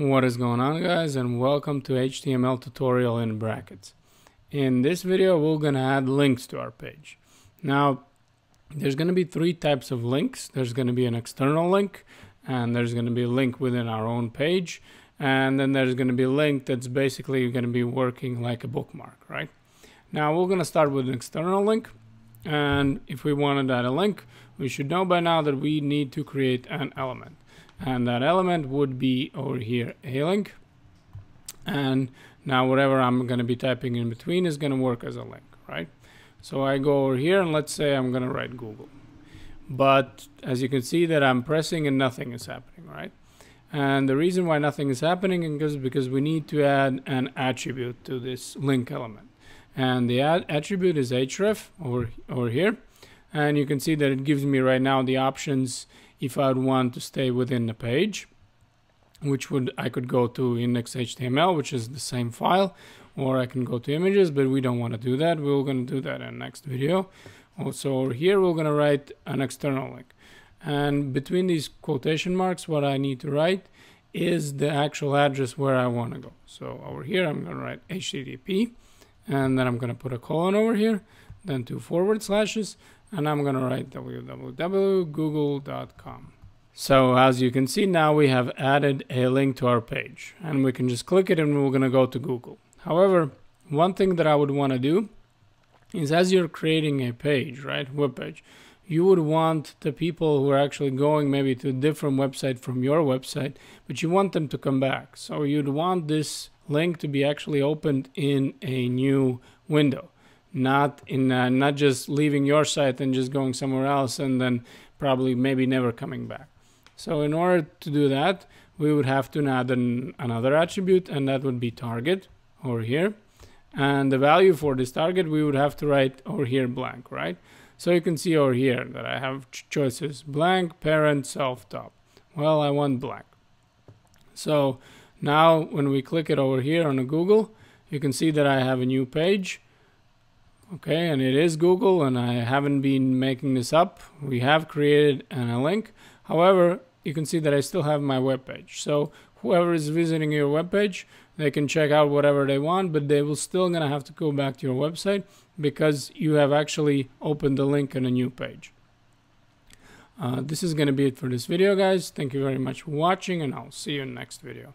What is going on guys and welcome to HTML tutorial in brackets. In this video we're going to add links to our page. Now there's going to be three types of links. There's going to be an external link and there's going to be a link within our own page and then there's going to be a link that's basically going to be working like a bookmark, right? Now we're going to start with an external link and if we want to add a link we should know by now that we need to create an element and that element would be over here a link and now whatever I'm going to be typing in between is going to work as a link right? So I go over here and let's say I'm going to write Google. But as you can see that I'm pressing and nothing is happening right? And the reason why nothing is happening is because we need to add an attribute to this link element. And the attribute is href over over here and you can see that it gives me right now the options if I'd want to stay within the page, which would I could go to index.html, which is the same file, or I can go to images, but we don't want to do that. We're going to do that in the next video. Also over here, we're going to write an external link. And between these quotation marks, what I need to write is the actual address where I want to go. So over here, I'm going to write HTTP, and then I'm going to put a colon over here, then two forward slashes, and I'm going to write www.google.com. So as you can see now we have added a link to our page and we can just click it and we're going to go to Google. However, one thing that I would want to do is as you're creating a page, right, web page, you would want the people who are actually going maybe to a different website from your website, but you want them to come back. So you'd want this link to be actually opened in a new window not in uh, not just leaving your site and just going somewhere else and then probably maybe never coming back. So in order to do that, we would have to add an, another attribute and that would be target over here. And the value for this target, we would have to write over here blank, right? So you can see over here that I have choices blank, parent, self, top. Well, I want blank. So now when we click it over here on Google, you can see that I have a new page okay and it is Google and I haven't been making this up. We have created a link. However you can see that I still have my web page. So whoever is visiting your web page they can check out whatever they want but they will still gonna have to go back to your website because you have actually opened the link in a new page. Uh, this is gonna be it for this video guys. Thank you very much for watching and I'll see you in the next video